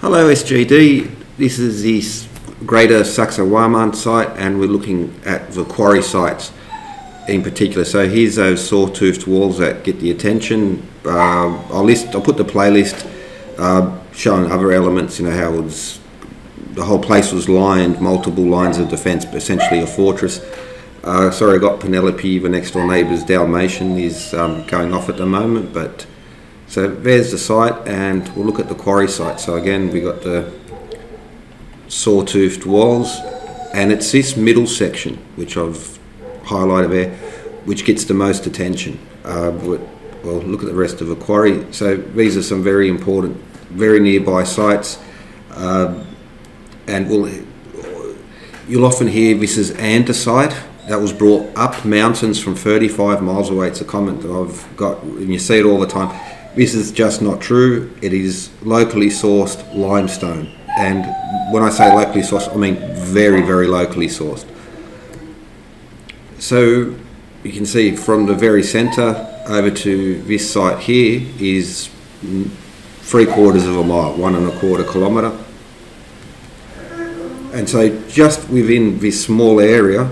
Hello SGD, this is the Greater Sacsayhuaman site and we're looking at the quarry sites in particular. So here's those saw-toothed walls that get the attention. Uh, I'll list, I'll put the playlist uh, showing other elements, you know, how it was, the whole place was lined, multiple lines of defence, essentially a fortress. Uh, sorry, I got Penelope, the next door neighbour's Dalmatian is um, going off at the moment, but so there's the site, and we'll look at the quarry site. So again, we've got the saw-toothed walls, and it's this middle section which I've highlighted there, which gets the most attention. Uh, well, look at the rest of the quarry. So these are some very important, very nearby sites, um, and we'll, you'll often hear this is andesite that was brought up mountains from 35 miles away. It's a comment that I've got, and you see it all the time. This is just not true. It is locally sourced limestone, and when I say locally sourced, I mean very, very locally sourced. So you can see from the very centre over to this site here is three quarters of a mile, one and a quarter kilometre. And so just within this small area,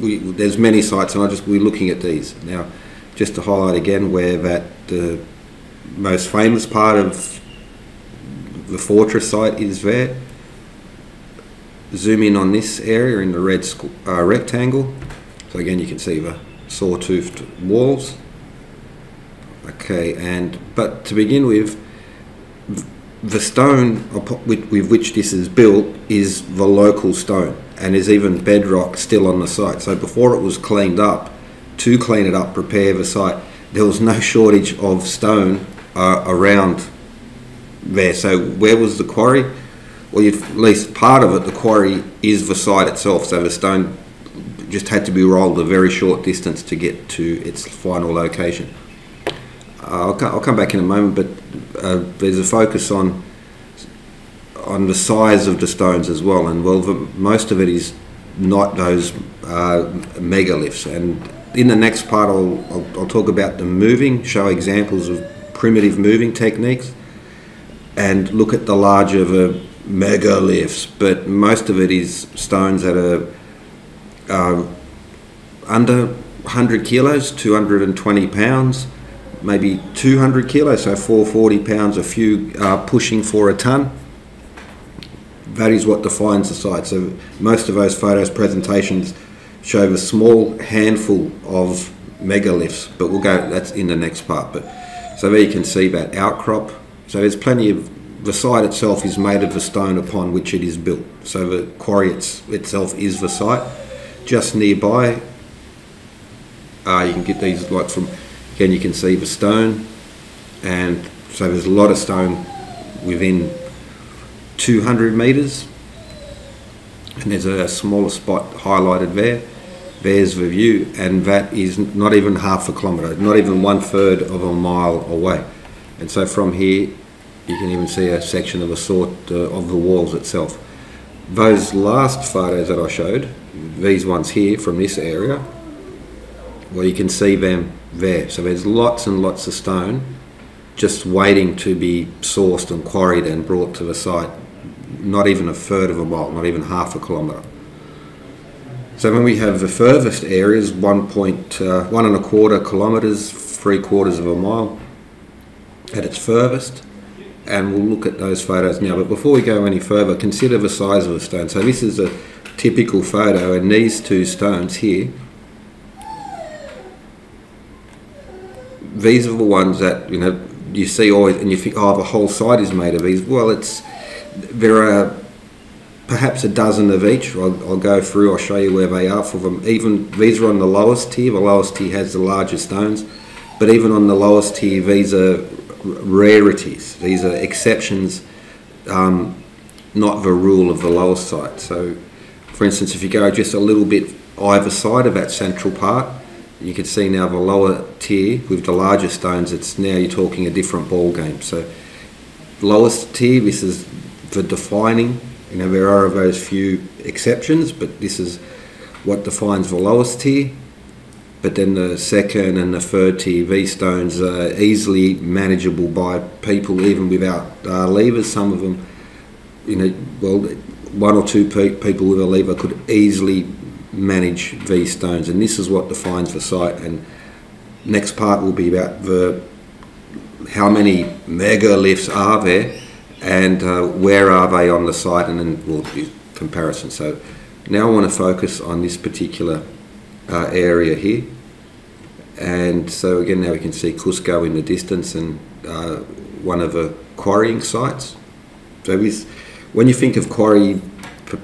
we, there's many sites, and I just we're looking at these now. Just to highlight again where that the most famous part of the fortress site is there. Zoom in on this area in the red uh, rectangle. So again, you can see the saw-toothed walls. Okay, and but to begin with, the stone with, which this is built is the local stone, and there's even bedrock still on the site. So before it was cleaned up, to clean it up, prepare the site, there was no shortage of stone uh, around there. So where was the quarry? Well, at least part of it, the quarry is the site itself. So the stone just had to be rolled a very short distance to get to its final location. Uh, I'll, I'll come back in a moment, but uh, there's a focus on on the size of the stones as well, and well, the, most of it is not those uh, megaliths. And in the next part, I'll, I'll, I'll talk about the moving, show examples of primitive moving techniques, and look at the larger the megaliths. But most of it is stones that are under 100 kilos, 220 pounds, maybe 200 kilos, so 440 pounds, a few uh, pushing for a ton. That is what defines the site. So most of those photos presentations show a small handful of megaliths, but we'll go, that's in the next part. But So there you can see that outcrop. So there's plenty of, the site itself is made of the stone upon which it is built. So the quarry it's, itself is the site. Just nearby, uh, you can get these like from, again you can see the stone and so there's a lot of stone within 200 metres and there's a smaller spot highlighted there. There's the view and that is not even half a kilometre not even one third of a mile away. And so from here you can even see a section of a sort uh, of the walls itself. Those last photos that I showed these ones here from this area well you can see them there. So there's lots and lots of stone just waiting to be sourced and quarried and brought to the site not even a third of a mile not even half a kilometre. So when we have the furthest areas one point uh, one and a quarter kilometres three quarters of a mile at its furthest and we'll look at those photos now. But before we go any further consider the size of the stone. So this is a typical photo and these two stones here these are the ones that you know you see always and you think oh the whole site is made of these. Well it's there are perhaps a dozen of each. I'll, I'll go through I'll show you where they are for them. Even these are on the lowest tier. The lowest tier has the larger stones. But even on the lowest tier these are rarities. These are exceptions um, not the rule of the lowest site. So for instance if you go just a little bit either side of that central part you can see now the lower tier with the larger stones it's now you're talking a different ball game so lowest tier this is the defining you know there are those few exceptions but this is what defines the lowest tier but then the second and the third tier V stones are easily manageable by people even without uh, levers. Some of them, you know, well, one or two pe- people with a lever could easily manage V stones, and this is what defines the site. And next part will be about the how many megaliths are there, and uh, where are they on the site, and then we'll do comparison. So now I want to focus on this particular uh, area here. And so again, now we can see Cusco in the distance and uh, one of the quarrying sites. So when you think of quarry,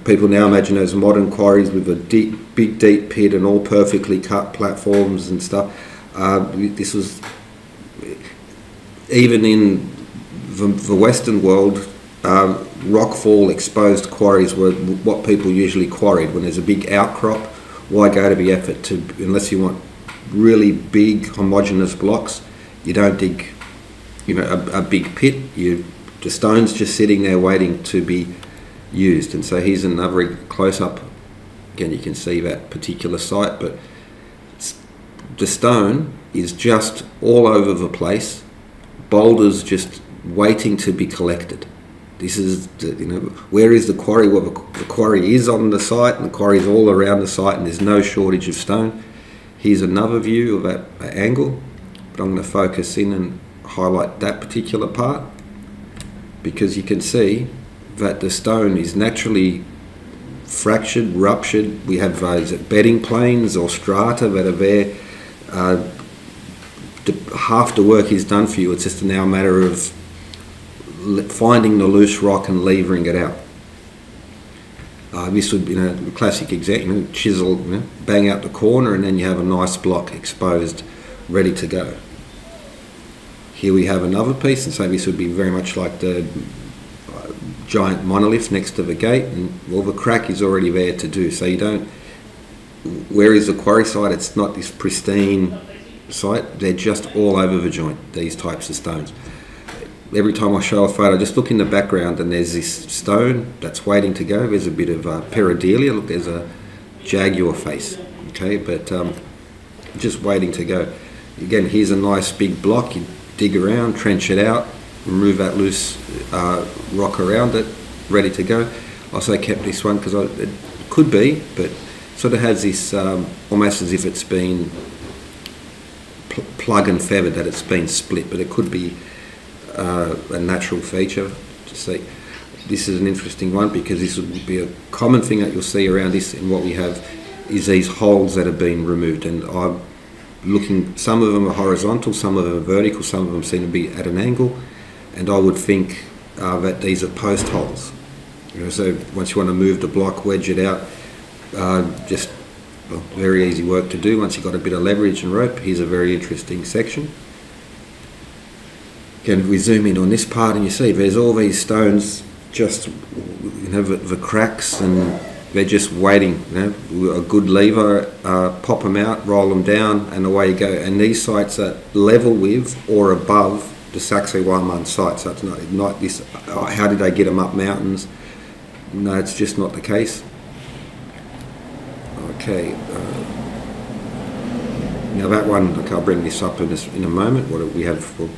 people now imagine those modern quarries with a deep, big, deep pit and all perfectly cut platforms and stuff. Uh, this was even in the, the Western world, um, rockfall exposed quarries were what people usually quarried. When there's a big outcrop, why go to the effort to, unless you want really big homogeneous blocks, you don't dig, you know, a, a big pit. You the stone's just sitting there waiting to be used. And so here's another close up. Again, you can see that particular site, but the stone is just all over the place. Boulders just waiting to be collected. This is, the, you know, where is the quarry? Well, the, quarry is on the site, and the quarry is all around the site, and there's no shortage of stone. Here's another view of that, angle, but I'm going to focus in and highlight that particular part because you can see that the stone is naturally fractured, ruptured. We have it bedding planes or strata that are there. Uh, half the work is done for you. It's just now a matter of finding the loose rock and levering it out. Uh, this would be you know, a classic example, you know, chisel, you know, bang out the corner, and then you have a nice block exposed, ready to go. Here we have another piece, and so this would be very much like the uh, giant monolith next to the gate, and well, the crack is already there to do. So you don't. Where is the quarry site? It's not this pristine site. They're just all over the joint. These types of stones. Every time I show a photo, just look in the background, and there's this stone that's waiting to go. There's a bit of uh, pareidolia. Look, there's a jaguar face. Okay, but um, just waiting to go. Again, here's a nice big block. You dig around, trench it out, remove that loose uh, rock around it, ready to go. I also kept this one because it could be, but sort of has this um, almost as if it's been pl- plug and feathered, that it's been split, but it could be uh, a natural feature to see. This is an interesting one because this would be a common thing that you'll see around this, and what we have is these holes that have been removed, and I'm looking. Some of them are horizontal, some of them are vertical, some of them seem to be at an angle, and I would think uh, that these are post holes. You know, so once you want to move the block, wedge it out, uh, just well, very easy work to do. Once you've got a bit of leverage and rope, here's a very interesting section. Again, we zoom in on this part, and you see there's all these stones just you know the, the cracks and they're just waiting. You know, a good lever, uh, pop them out, roll them down, and away you go. And these sites are level with or above the Sacsayhuaman site. So it's not, not this. Oh, how did they get them up mountains? No, it's just not the case. Okay. Uh, now that one, okay, I'll bring this up in a, in a moment. What do we have? Well,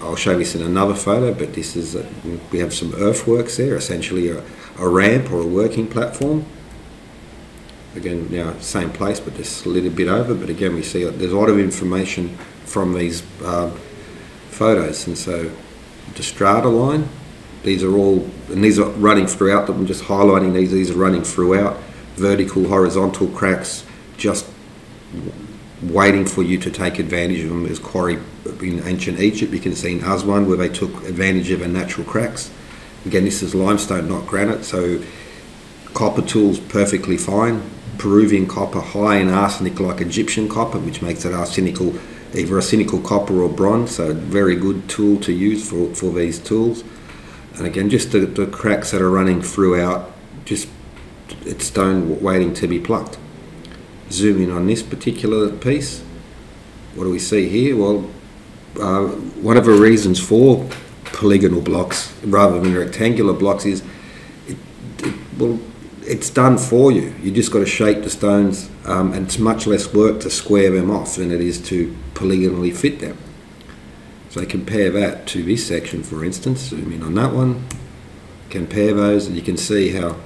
I'll show this in another photo, but this is a, we have some earthworks there, essentially a, a ramp or a working platform. Again, now same place, but just a little bit over. But again, we see there's a lot of information from these um, photos, and so the strata line. These are all, and these are running throughout. I'm just highlighting these. These are running throughout, vertical, horizontal cracks, just waiting for you to take advantage of them. There's quarry in ancient Egypt. You can see in Aswan where they took advantage of the natural cracks. Again, this is limestone, not granite, so copper tools perfectly fine. Peruvian copper high in arsenic like Egyptian copper, which makes it arsenical, either arsenical copper or bronze, so very good tool to use for, for these tools. And again, just the, the cracks that are running throughout, just it's stone waiting to be plucked. Zoom in on this particular piece. What do we see here? Well, uh, one of the reasons for polygonal blocks rather than rectangular blocks is it, it, well it's done for you. You just got to shape the stones, um, and it's much less work to square them off than it is to polygonally fit them. So compare that to this section, for instance. Zoom in on that one. Compare those, and you can see how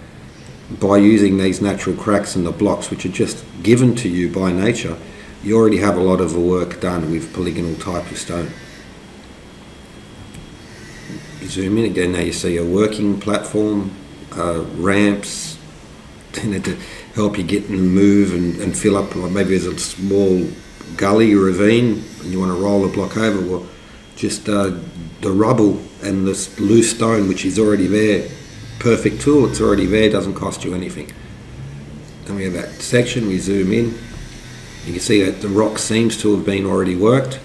by using these natural cracks in the blocks, which are just given to you by nature, you already have a lot of the work done with polygonal type of stone. Zoom in again, now you see a working platform, uh, ramps, to help you get and move and, and fill up. Like maybe there's a small gully ravine and you want to roll the block over. Well, just uh, the rubble and this loose stone, which is already there, perfect tool. It's already there. Doesn't cost you anything. Then we have that section. We zoom in. You can see that the rock seems to have been already worked,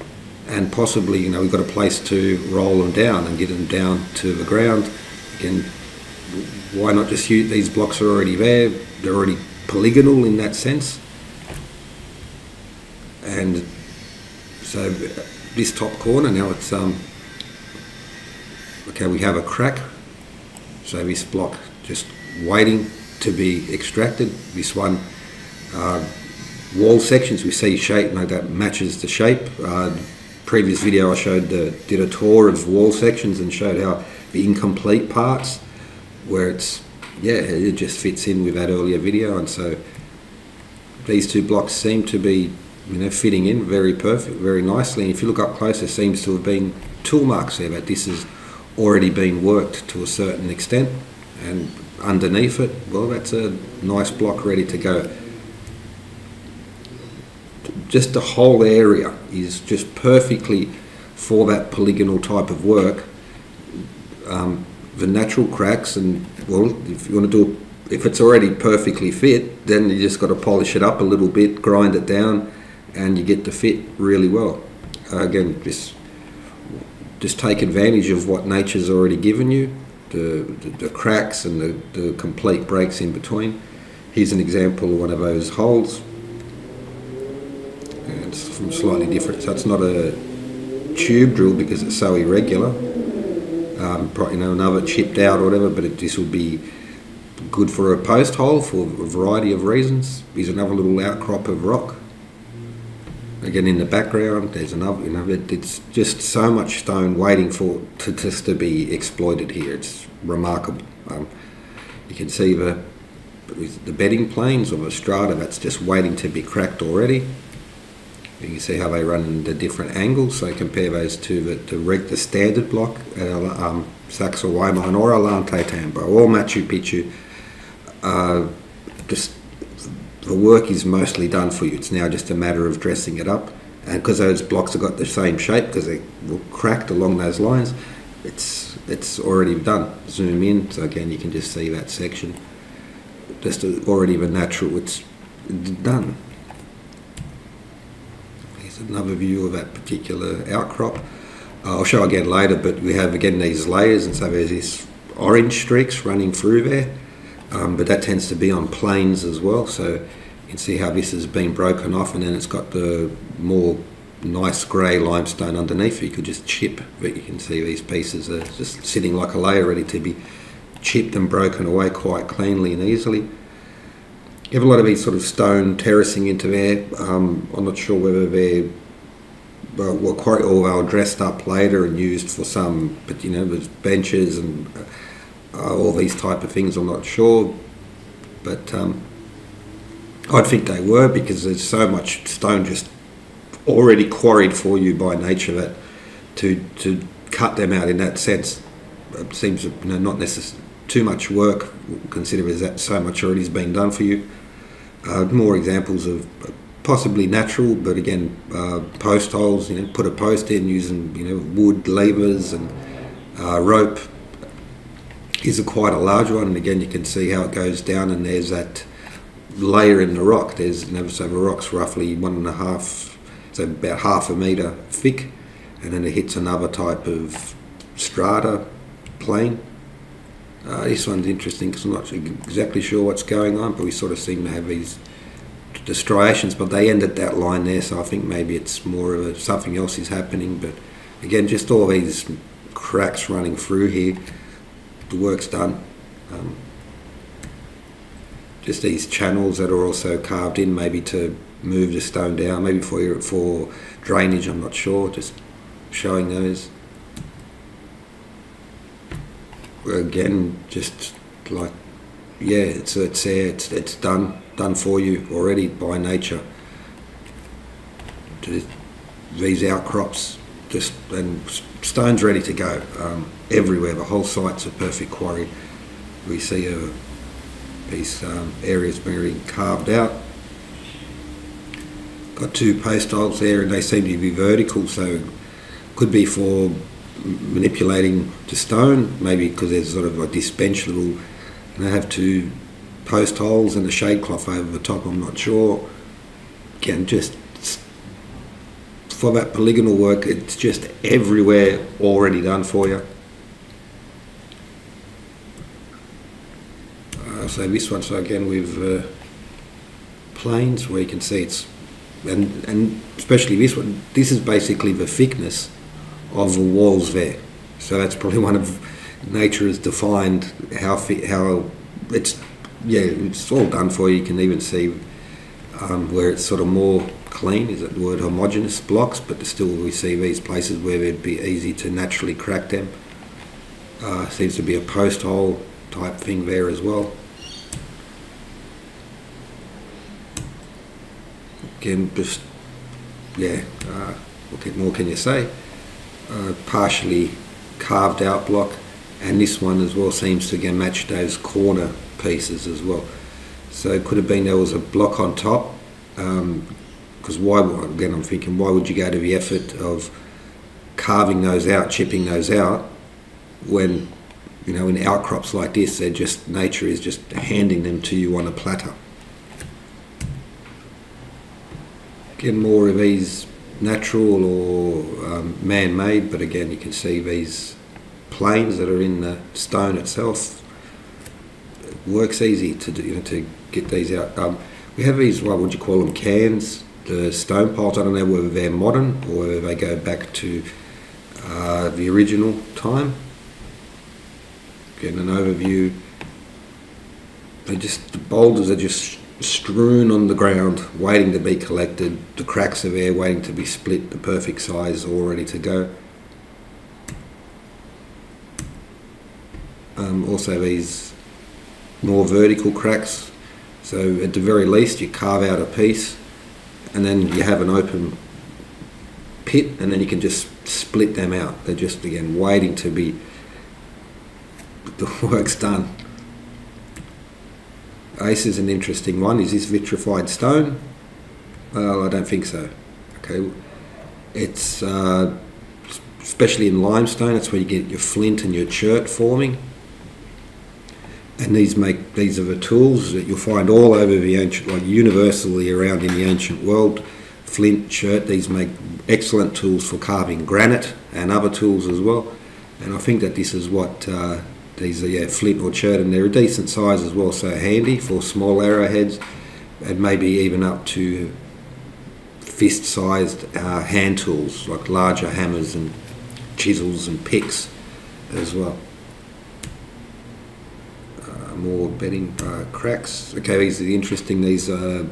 and possibly you know we've got a place to roll them down and get them down to the ground. Again, why not just use these blocks are already there? They're already polygonal in that sense, and so this top corner now it's um okay we have a crack so this block just waiting to be extracted. This one uh, wall sections we see shape no that matches the shape. Uh, previous video I showed the did a tour of wall sections and showed how the incomplete parts where it's yeah it just fits in with that earlier video. And so these two blocks seem to be you know, fitting in very perfect, very nicely. And if you look up close, there seems to have been tool marks there, but this has already been worked to a certain extent. And underneath it, well, that's a nice block ready to go. Just the whole area is just perfectly for that polygonal type of work. Um, the natural cracks, and well, if you want to do, if it's already perfectly fit, then you just got to polish it up a little bit, grind it down and you get to fit really well. Uh, again, just just take advantage of what nature's already given you, the, the, the cracks and the, the complete breaks in between. Here's an example of one of those holes. And it's from slightly different, so it's not a tube drill because it's so irregular. Um, you know, another chipped out or whatever, but it, this would be good for a post hole for a variety of reasons. Here's another little outcrop of rock again in the background there's another you know it, it's just so much stone waiting for to just to be exploited here. It's remarkable. Um, you can see the the bedding planes of a strata that's just waiting to be cracked already. You can see how they run in the different angles. So compare those to the, the, reg, the standard block at um, Sacsayhuaman or Ollantaytambo or Machu Picchu uh, just the work is mostly done for you. It's now just a matter of dressing it up. And because those blocks have got the same shape, because they were cracked along those lines, it's it's already done. Zoom in, so again you can just see that section. Just already the natural, it's done. Here's another view of that particular outcrop. Uh, I'll show again later, but we have again these layers, and so there's these orange streaks running through there um, but that tends to be on planes as well. So you can see how this has been broken off, and then it's got the more nice grey limestone underneath. You could just chip, but you can see these pieces are just sitting like a layer, ready to be chipped and broken away quite cleanly and easily. You have a lot of these sort of stone terracing into there. Um, I'm not sure whether they're well, were quite all dressed up later and used for some, but you know, there's benches and uh, all these type of things. I'm not sure, but um, I think they were because there's so much stone just already quarried for you by nature that to to cut them out in that sense it seems you know, not necessarily too much work considering that so much already has been done for you. Uh, more examples of possibly natural, but again, uh, post holes. You know, put a post in using you know wood levers and uh, rope is a quite a large one, and again you can see how it goes down, and there's that layer in the rock. There's you know, so the rock's roughly one and a half, so about half a metre thick, and then it hits another type of strata plane. Uh, this one's interesting because I'm not exactly sure what's going on, but we sort of seem to have these striations, but they end at that line there, so I think maybe it's more of a, something else is happening. But again, just all these cracks running through here the work's done. Um, just these channels that are also carved in, maybe to move the stone down, maybe for for drainage. I'm not sure. Just showing those. Again, just like yeah, it's it's there. It's it's done done for you already by nature. These outcrops, just and stones ready to go um, everywhere. The whole site's a perfect quarry. We see a, these um, areas being carved out. Got two post holes there, and they seem to be vertical, so could be for manipulating the stone, maybe because there's sort of a disbench little, and they have two post holes and a shade cloth over the top. I'm not sure. Again, just for that polygonal work, it's just everywhere already done for you. Uh, so this one, so again with uh, planes where you can see it's, and, and especially this one, this is basically the thickness of the walls there. So that's probably one of nature has defined how how it's yeah it's all done for you. You can even see um, where it's sort of more clean, is it the word homogeneous blocks, but still we see these places where it'd be easy to naturally crack them. Uh, seems to be a post hole type thing there as well. Again, just, yeah, uh, what more can you say? Uh, partially carved out block, and this one as well seems to again match those corner pieces as well. So it could have been there was a block on top, um, because why, again, I'm thinking, why would you go to the effort of carving those out, chipping those out, when, you know, in outcrops like this, they're just, nature is just handing them to you on a platter. Get more of these natural or um, man-made, but again, you can see these planes that are in the stone itself. It works easy to do, you know, to get these out. Um, we have these, what would you call them, cairns the stone piles, I don't know whether they're modern or whether they go back to uh, the original time. Getting an overview. They just the boulders are just strewn on the ground, waiting to be collected. The cracks are there, waiting to be split. The perfect size, all ready to go. Um, also, these more vertical cracks. So at the very least, you carve out a piece and then you have an open pit, and then you can just split them out. They're just again waiting to be the work's done. Ace is an interesting one. Is this vitrified stone? Well, I don't think so. Okay, it's uh, especially in limestone. That's where you get your flint and your chert forming. And these make these are the tools that you'll find all over the ancient, like universally around in the ancient world. Flint, chert, these make excellent tools for carving granite and other tools as well. And I think that this is what uh, these are, yeah, flint or chert, and they're a decent size as well, so handy for small arrowheads, and maybe even up to fist-sized uh, hand tools like larger hammers and chisels and picks as well more bedding uh, cracks. Okay, these are interesting. These are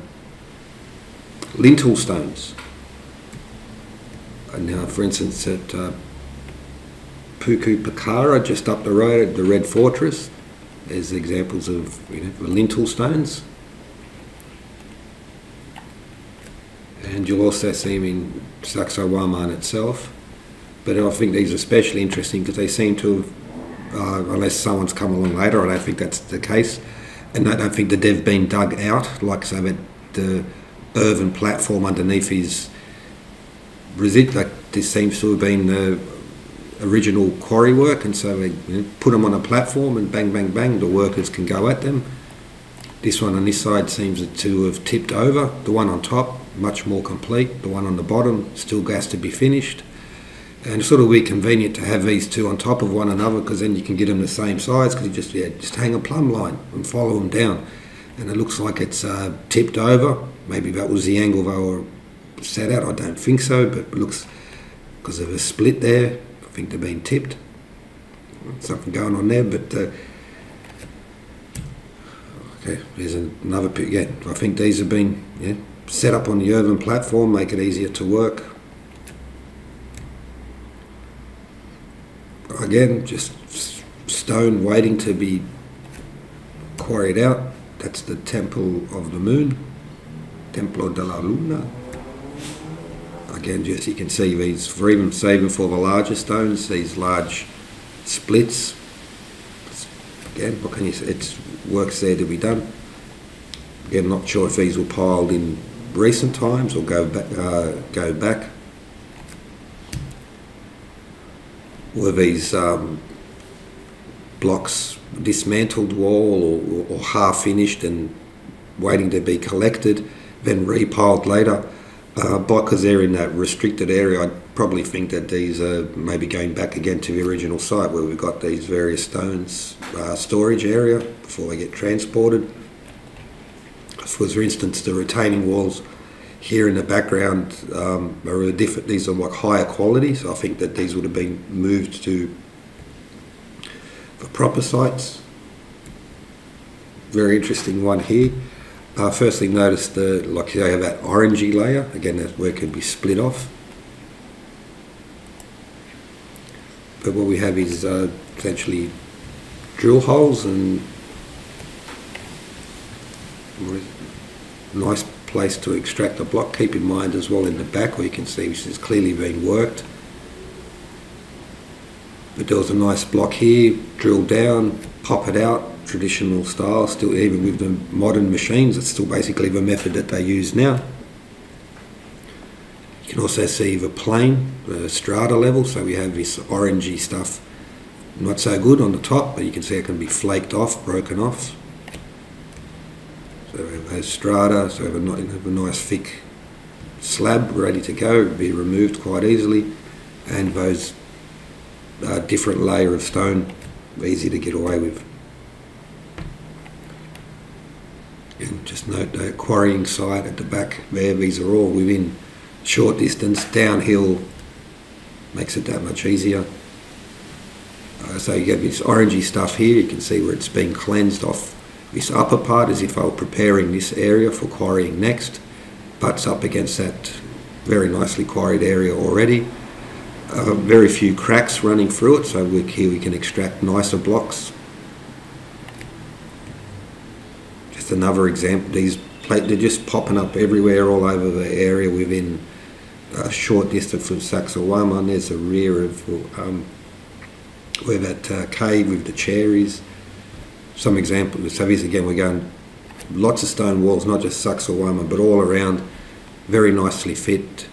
lintel stones. And now, for instance, at uh, Puka Pukara, just up the road, at the Red Fortress, there's examples of you know, lintel stones. And you'll also see them in Sacsayhuaman itself. But I think these are especially interesting because they seem to have uh, unless someone's come along later. I don't think that's the case, and I don't think that they've been dug out. Like so, that the earthen platform underneath is resid. Like this seems to have been the original quarry work, and so they you know, put them on a platform and bang, bang, bang. The workers can go at them. This one on this side seems to have tipped over. The one on top, much more complete. The one on the bottom still has to be finished and it's sort of be convenient to have these two on top of one another because then you can get them the same size because you just yeah just hang a plumb line and follow them down and it looks like it's uh, tipped over maybe that was the angle they were set at I don't think so but it looks because of a split there I think they've been tipped something going on there but uh, Okay, there's another again. I think these have been yeah, set up on the earthen platform, make it easier to work. Again, just stone waiting to be quarried out. That's the Temple of the Moon, Templo de la Luna. Again, just you can see these for even saving for the larger stones, these large splits. Again, what can you say? It's works there to be done. Again, not sure if these were piled in recent times or go back. Uh, go back. Were these um, blocks dismantled wall or, or half finished and waiting to be collected, then repiled later? Uh, because they're in that restricted area, I'd probably think that these are maybe going back again to the original site where we've got these various stones uh, storage area before they get transported. For instance, the retaining walls here in the background um, are different. These are like higher quality, so I think that these would have been moved to the proper sites. Very interesting one here. Uh, firstly, notice the like you have that orangey layer. Again, that's where it could be split off. But what we have is uh, essentially drill holes and nice place to extract the block. Keep in mind as well in the back where you can see this has clearly been worked. But there was a nice block here, drill down, pop it out, traditional style, still even with the modern machines, it's still basically the method that they use now. You can also see the plane, the strata level, so we have this orangey stuff, not so good on the top, but you can see it can be flaked off, broken off. So strata, so have a, have a nice thick slab ready to go, be removed quite easily, and those uh, different layer of stone, easy to get away with. And just note the quarrying site at the back there, these are all within short distance, downhill, makes it that much easier. Uh, so you get this orangey stuff here, you can see where it's been cleansed off this upper part as if I were preparing this area for quarrying next. Butts up against that very nicely quarried area already. Uh, very few cracks running through it, so we, here we can extract nicer blocks. Just another example, these plate, they're just popping up everywhere all over the area within a short distance from Sacsayhuaman. And there's the rear of um, where that uh, cave with the chair is. Some examples, so these again, we're going lots of stone walls, not just Sacsayhuaman, but all around, very nicely fit.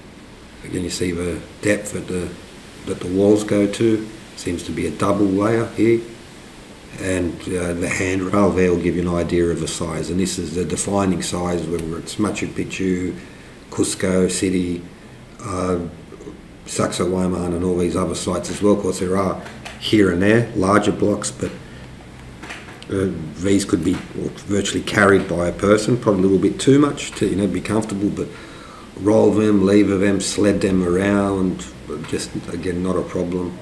Again, you see the depth that the that the walls go to. Seems to be a double layer here, and uh, the handrail there will give you an idea of the size. And this is the defining size, whether it's Machu Picchu, Cusco City, uh, Sacsayhuaman, and all these other sites as well. Of course, there are here and there larger blocks, but uh, these could be virtually carried by a person, probably a little bit too much to you know be comfortable, but roll them, lever them, sled them around, just again not a problem.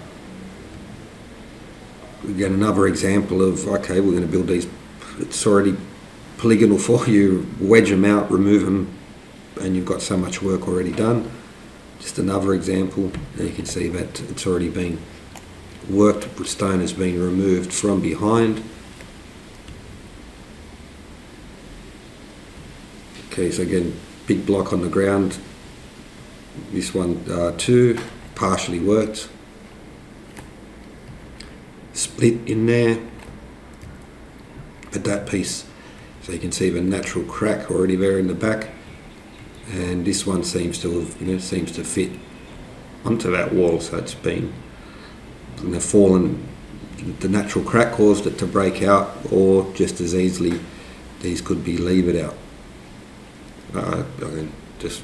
Again, another example of okay, we're going to build these. It's already polygonal for you. Wedge them out, remove them, and you've got so much work already done. Just another example. And you can see that it's already been worked. Stone has been removed from behind. Okay, so again, big block on the ground. This one uh, too, partially worked. Split in there. But that piece, so you can see the natural crack already there in the back. And this one seems to have, you know, seems to fit onto that wall, so it's been you know, fallen. The natural crack caused it to break out, or just as easily, these could be levered out. Uh, I mean, just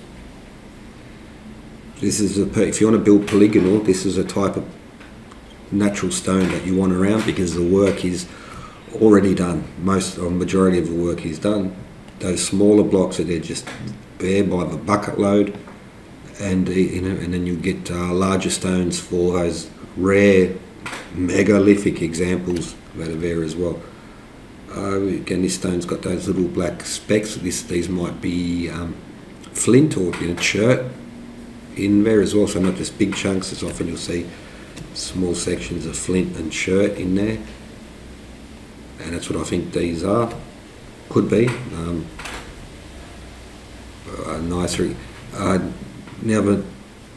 this is a if you want to build polygonal, this is a type of natural stone that you want around because the work is already done. Most or majority of the work is done. Those smaller blocks are there just bare by the bucket load, and uh, you know, and then you get uh, larger stones for those rare megalithic examples that are there as well. Uh, again, this stone's got those little black specks. This, these might be um, flint or you know, chert in there as well, so not just big chunks, as often you'll see small sections of flint and chert in there. And that's what I think these are, could be. Um, uh, nice. Uh, now the,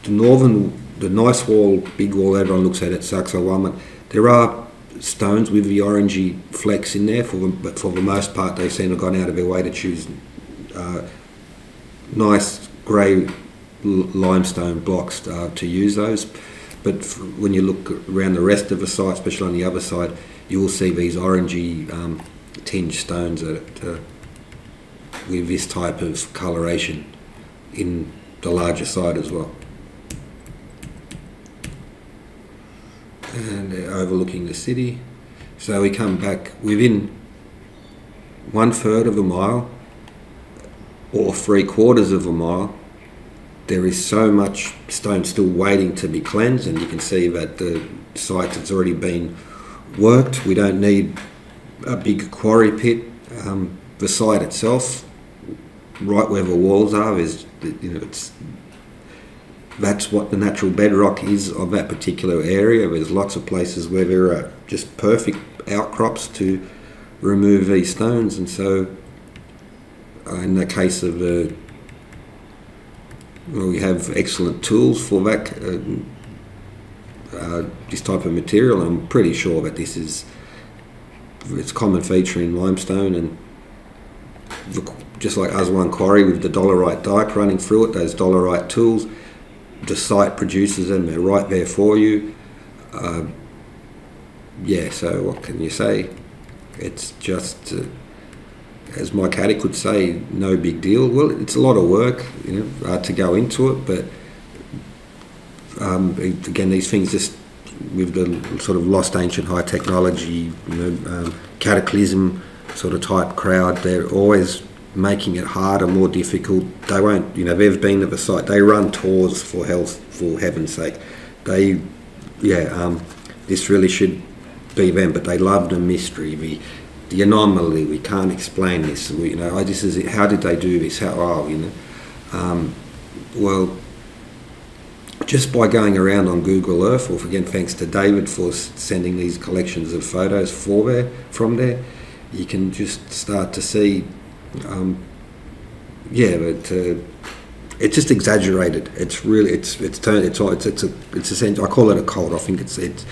the northern, the nice wall, big wall everyone looks at it, Sacsayhuaman, there are stones with the orangey flecks in there, for the, but for the most part they seem to have gone out of their way to choose uh, nice grey limestone blocks uh, to use those. But when you look around the rest of the site, especially on the other side, you will see these orangey um, tinged stones that, uh, with this type of coloration in the larger side as well. And overlooking the city. So we come back within one third of a mile or three quarters of a mile there is so much stone still waiting to be cleansed, and you can see that the site has already been worked. We don't need a big quarry pit. Um, the site itself, right where the walls are, is you know it's that's what the natural bedrock is of that particular area. There's lots of places where there are just perfect outcrops to remove these stones, and so uh, in the case of the we have excellent tools for that uh, uh, this type of material. I'm pretty sure that this is it's a common feature in limestone and the, just like Aswan Quarry with the dolerite dike running through it, those dolerite tools, the site produces them, they're right there for you. Uh, yeah, so what can you say? It's just uh, as Mike Haddock would say, no big deal. Well, it's a lot of work, you know, uh, to go into it, but um, again, these things just with the sort of lost ancient high technology, you know, um, cataclysm sort of type crowd, they're always making it harder, more difficult. They won't, you know, they've been to the site. They run tours for health, for heaven's sake. They, yeah, um, this really should be them, but they love the mystery. The, the anomaly. We can't explain this. We, you know, this is how did they do this? How oh, you know? Um, well, just by going around on Google Earth, or again, thanks to David for sending these collections of photos for there from there, you can just start to see. Um, yeah, but uh, it's just exaggerated. It's really it's it's turned it's it's it's a it's essential. I call it a cult. I think it's it's.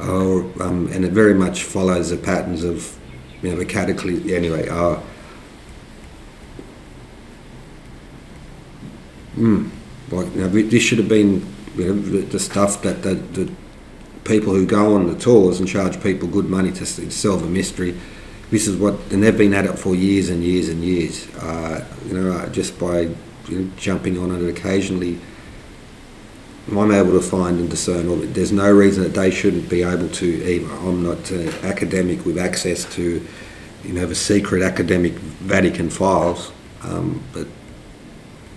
Uh, um, and it very much follows the patterns of you know, the cataclysm. Anyway, uh, mm, like this should have been you know, the, the stuff that the, the, people who go on the tours and charge people good money to sell the mystery. This is what, and they've been at it for years and years and years. Uh, you know, uh, just by you know, jumping on it occasionally. I'm able to find and discern all There's no reason that they shouldn't be able to either. I'm not an academic with access to, you know, the secret academic Vatican files, um, but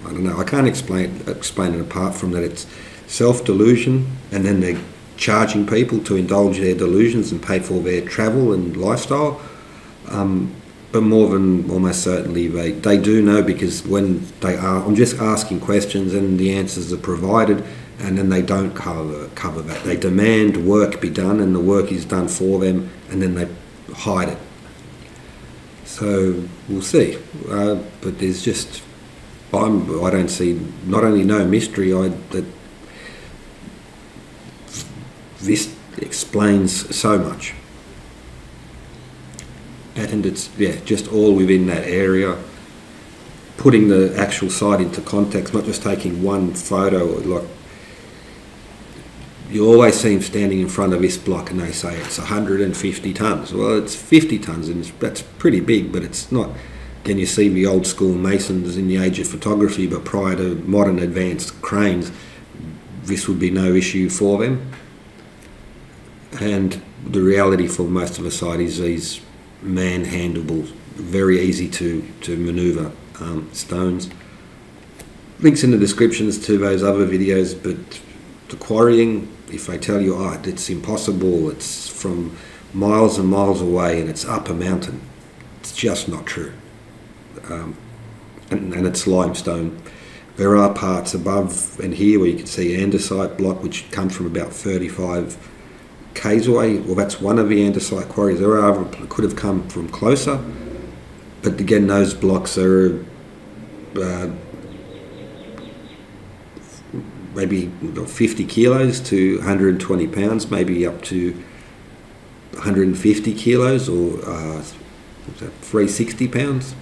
I don't know. I can't explain explain it apart from that it's self delusion, and then they're charging people to indulge their delusions and pay for their travel and lifestyle. Um, but more than almost certainly they, they do know because when they are, I'm just asking questions and the answers are provided and then they don't cover cover that. They demand work be done, and the work is done for them, and then they hide it. So we'll see. Uh, but there's just I'm I don't see not only no mystery. I that this explains so much, and it's yeah just all within that area. Putting the actual site into context, not just taking one photo, like you always see them standing in front of this block and they say it's 150 tonnes. Well, it's 50 tonnes and that's pretty big, but it's not. Then you see the old school masons in the age of photography, but prior to modern advanced cranes, this would be no issue for them. And the reality for most of the site is these manhandleable, very easy to, to manoeuvre um, stones. Links in the descriptions to those other videos, but the quarrying if I tell you, oh, it's impossible, it's from miles and miles away and it's up a mountain, it's just not true. Um, and, and it's limestone. There are parts above and here where you can see andesite block, which comes from about 35 k's away. Well, that's one of the andesite quarries. There are other could have come from closer, but again, those blocks are uh, maybe 50 kilos to 120 pounds, maybe up to 150 kilos or uh, 360 pounds.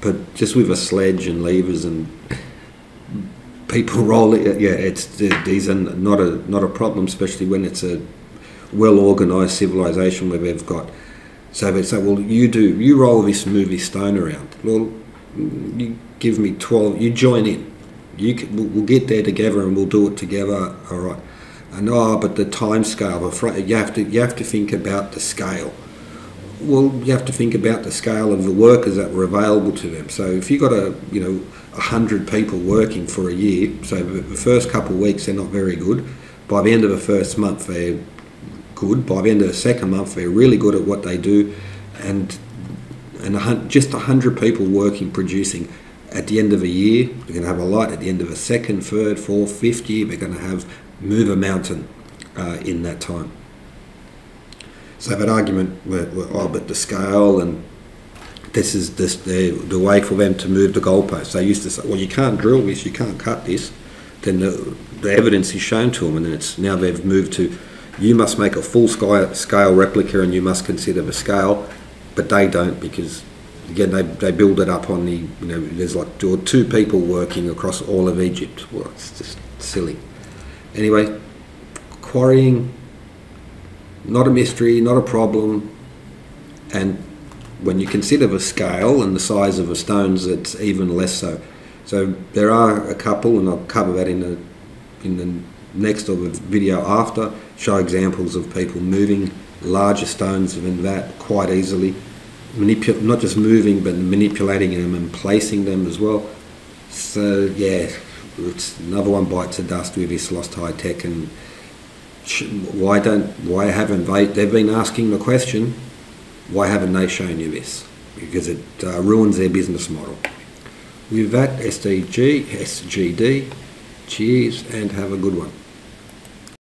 But just with a sledge and levers and people roll it, yeah, it's these are not a not a problem, especially when it's a well organised civilization where they've got. So they say, well, you do you roll this movie stone around. Well, you give me 12. You join in you can, we'll get there together and we'll do it together. All right. And oh, but the time scale, you have to you have to think about the scale. Well, you have to think about the scale of the workers that were available to them. So if you've got a you know a hundred people working for a year, so the first couple of weeks they're not very good. By the end of the first month they're good. By the end of the second month they're really good at what they do, and and a, just a hundred people working producing at the end of a year, we're going to have a light at the end of a second, third, fourth, fifth year. We're going to have move a mountain uh, in that time. So that argument, we're, we're, oh, but the scale and this is this, the, the way for them to move the goalposts. They used to say, well, you can't drill this, you can't cut this. Then the, the evidence is shown to them, and it's now they've moved to, you must make a full scale replica and you must consider the scale, but they don't because again, they, they build it up on the, you know, there's like two, two people working across all of Egypt. Well, it's just silly. Anyway, quarrying, not a mystery, not a problem, and when you consider the scale and the size of the stones, it's even less so. So there are a couple, and I'll cover that in the in the next or the video after. Show examples of people moving larger stones than that quite easily manipul- not just moving but manipulating them and placing them as well. So yeah, it's another one bites the dust with this lost high tech and why don't why haven't they they've been asking the question why haven't they shown you this? Because it uh, ruins their business model. With that SDG SGD cheers and have a good one